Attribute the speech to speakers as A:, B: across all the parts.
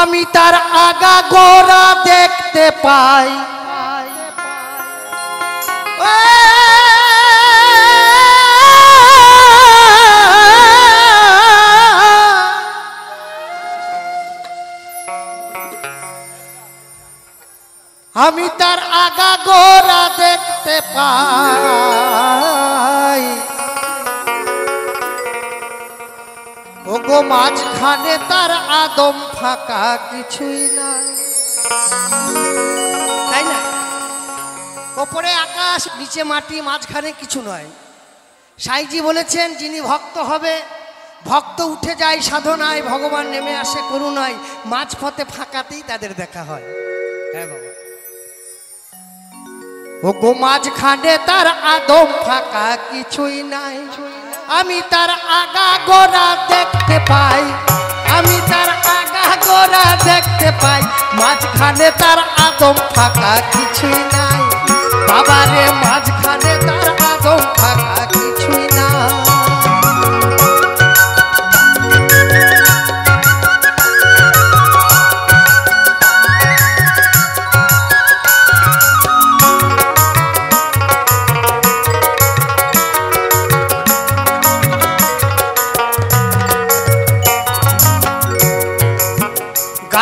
A: আমি তার আগা গোড়া দেখতে পাই। আমি তার আগা গোড়া দেখতে পাই। মাঝখানে তার আদম ফাঁকা কিছুই নাই। তাই না? ওপরে আকাশ, নিচে মাটি, মাঝখানে কিছু নয়। সাইজি বলেছেন, যিনি ভক্ত হবে, ভক্ত উঠে যায় সাধনায়, ভগবান নেমে আসে করুণায়, মাঝপথে ফাঁকাতেই তাদের দেখা হয়। হ্যাঁ বাবা। ওগো মাঝখানে তার আদম ফাঁকা কিছুই নাই। আমি তার আগা গোড়া দেখতে পাই। আমি তার আগা গোড়া দেখতে পাই। মাঝখানে তার আদম ফাঁকা কিছুই নাই। বাবারে, মাঝখানে তার আদম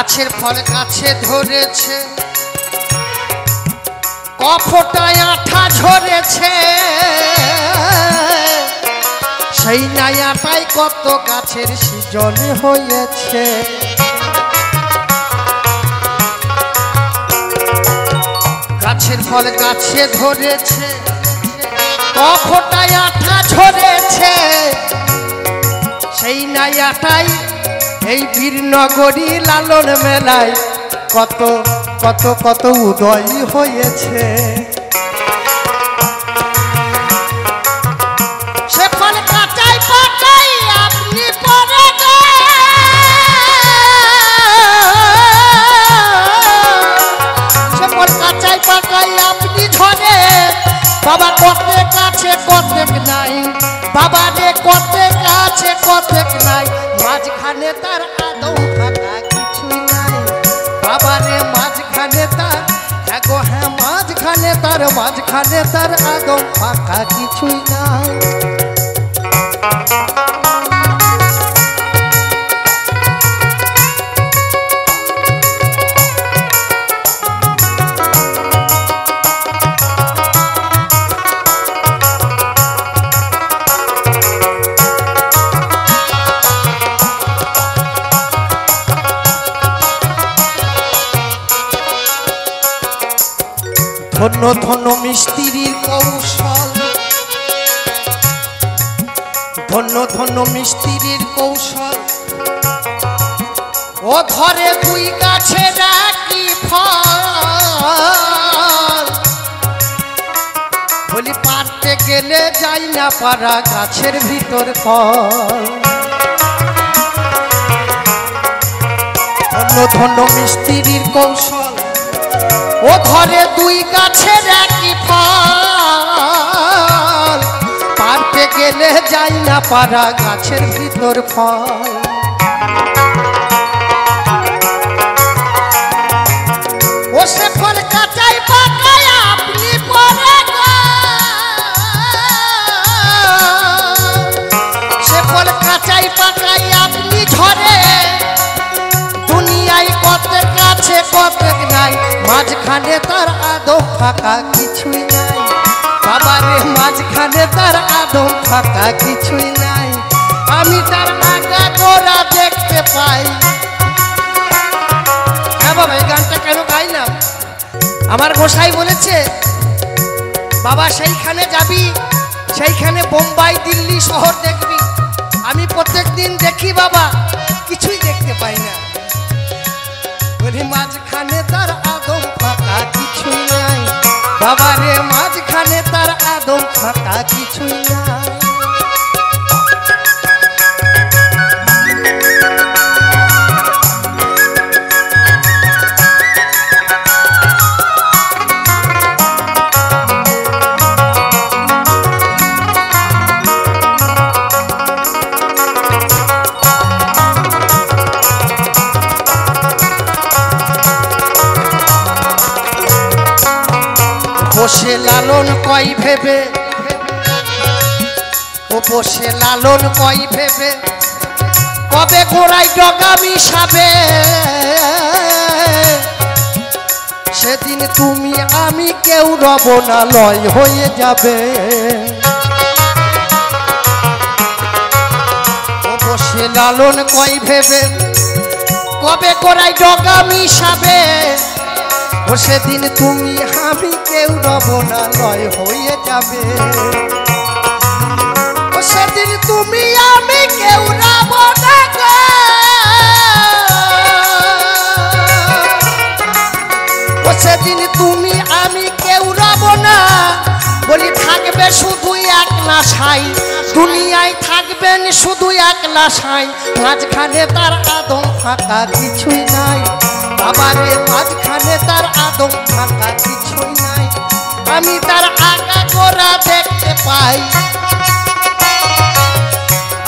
A: গাছের ফল গাছে ধরেছে। কফটায় আঠা ঝরেছে। সেই নায়াটাই কত গাছের সৃজন হয়েছে। গাছের ফল গাছে ধরেছে। কফটায় আঠা ঝরেছে। সেই নায়াটাই এই বীরনগরী লালন মেলায় কত কত কত উদয় হয়েছে। আপনি বাবা কতেক আছে কতেক নাই। বাবা রে কতেক আছে কতেক নাই। মাঝখানে তার আদৌ ফাঁকা কিছুই নাই বাবা রে মাঝখানে তার হ্যাঁ গো হ্যাঁ মাঝখানে তার মাঝখানে তার আদৌ ফাঁকা কিছুই নাই ধন্য ধন্য মিস্ত্রির কৌশল। ধন্য ধন্য মিস্ত্রির কৌশল। ও ধরে দুই গাছে রাখি ফল। বলি, পারতে গেলে যাই না পারা গাছের ভিতর ফল। ধন্য ধন্য মিস্ত্রির কৌশল। ও ধরে দুই গাছের একই ফল। পারতে গেলে যাই না পারা গাছের ভিতর ফল। মাঝখানে তার আদম ফাঁকা কিছুই নাই। বাবারে, মাঝখানে তার আদম ফাঁকা কিছুই নাই। আমি তার আগা গোড়া দেখতে পাই। হ্যাঁ বাবা, এই গানটা কেন গাইলাম? আমার গোসাই বলেছে, বাবা, সেইখানে যাবি, সেইখানে বোম্বাই বসে লালন কই ভেবে? ও বসে লালন কই ভেবে? কবে গোড়াই ডগা মিশাবে সেদিন তুমি, আমি কেউ রব না লয় হয়ে যাবে। বসে লালন কই ভেবে? কবে গোড়াই ডগা মিশাবে ও সেদিন তুমি আমি কেউ রব না লয় হয়ে যাবে। ও সেদিন তুমি আমি কেউ রব না ও সেদিন তুমি আমি কেউ রব না। বলি, থাকবে শুধু একলা সাই। দুনিয়ায় থাকবেন শুধু একলা সাই। মাঝখানে তার আদম ফাঁকা কিছুই নাই। বাবারে মাঝখানে তার আদম থাকা কিছুই নাই। আমি তার আগা গোড়া দেখতে পাই।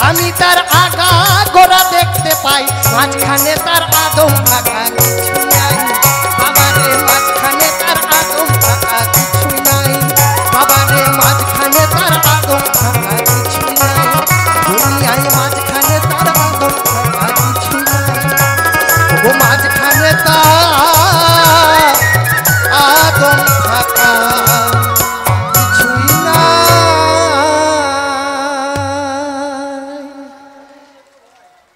A: আমি তার আগা গোড়া দেখতে পাই। মাঝখানে তার আদম কিছু राज खनता